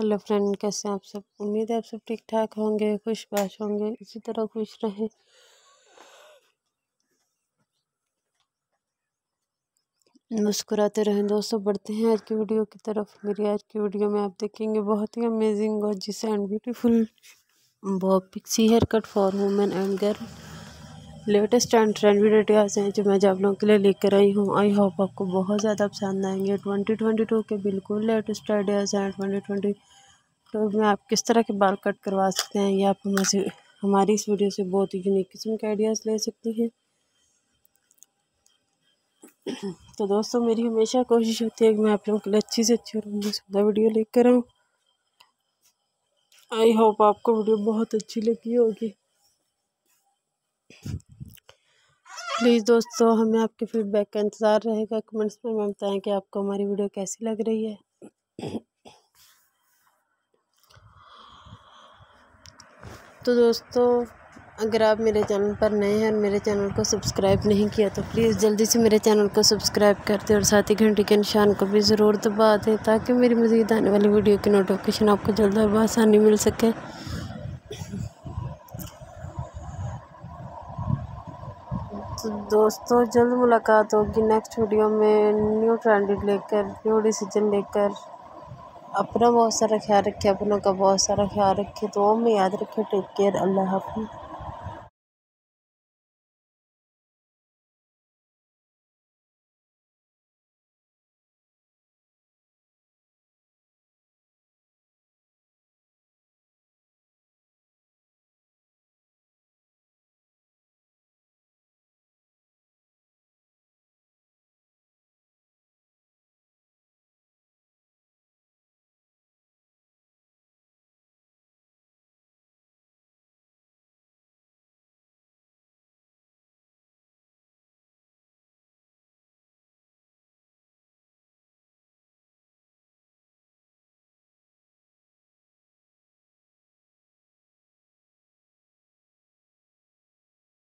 Hello friend, कैसे आप सब? उम्मीद है आप सब ठीक ठाक होंगे खुश बाश होंगे, इसी तरह खुश रहें। मुस्कुराते रहें। दोस्तों, बढ़ते हैं आज की वीडियो की तरफ़। मेरी आज की वीडियो में आप देखेंगे बहुत ही अमेजिंग और जिस and beautiful bob pixie hair cut for women and girl latest and trend videos हैं जो मैं आप लोगों के लिए लेकर आई हूँ। आई होप आपको बहुत ज़्यादा पसंद आएँगे। ट्वेंटी ट्वेंटी टू के बिल्कुल लेटेस्ट आइडियाज़ हैं ट्वेंटी ट्वेंटी टू में आप किस तरह के बाल कट करवा सकते हैं? या आप हमारे हमारी इस वीडियो से बहुत ही यूनिक किस्म के आइडियाज़ ले सकते हैं। तो दोस्तों, मेरी हमेशा कोशिश होती है कि मैं आप लोगों के लिए अच्छी से अच्छी और सुंदर वीडियो लेकर आऊँ। आई होप आपको वीडियो बहुत अच्छी लगी होगी। प्लीज़ दोस्तों, हमें आपके फीडबैक का इंतज़ार रहेगा। कमेंट्स में हमें बताएँ कि आपको हमारी वीडियो कैसी लग रही है। तो दोस्तों, अगर आप मेरे चैनल पर नए हैं और मेरे चैनल को सब्सक्राइब नहीं किया तो प्लीज़ जल्दी से मेरे चैनल को सब्सक्राइब कर दें और साथ ही घंटी के निशान को भी ज़रूर दबा दें, ताकि मेरी मज़ीद आने वाली वीडियो की नोटिफिकेशन आपको जल्द और आसानी मिल सके। तो दोस्तों, जल्द मुलाकात होगी नेक्स्ट वीडियो में न्यू ट्रेंड लेकर न्यू डिसीज़न लेकर। अपना बहुत सारा ख्याल रखें अपनों का बहुत सारा ख्याल रखें तो में याद रखें टेक केयर अल्लाह हाफिज़।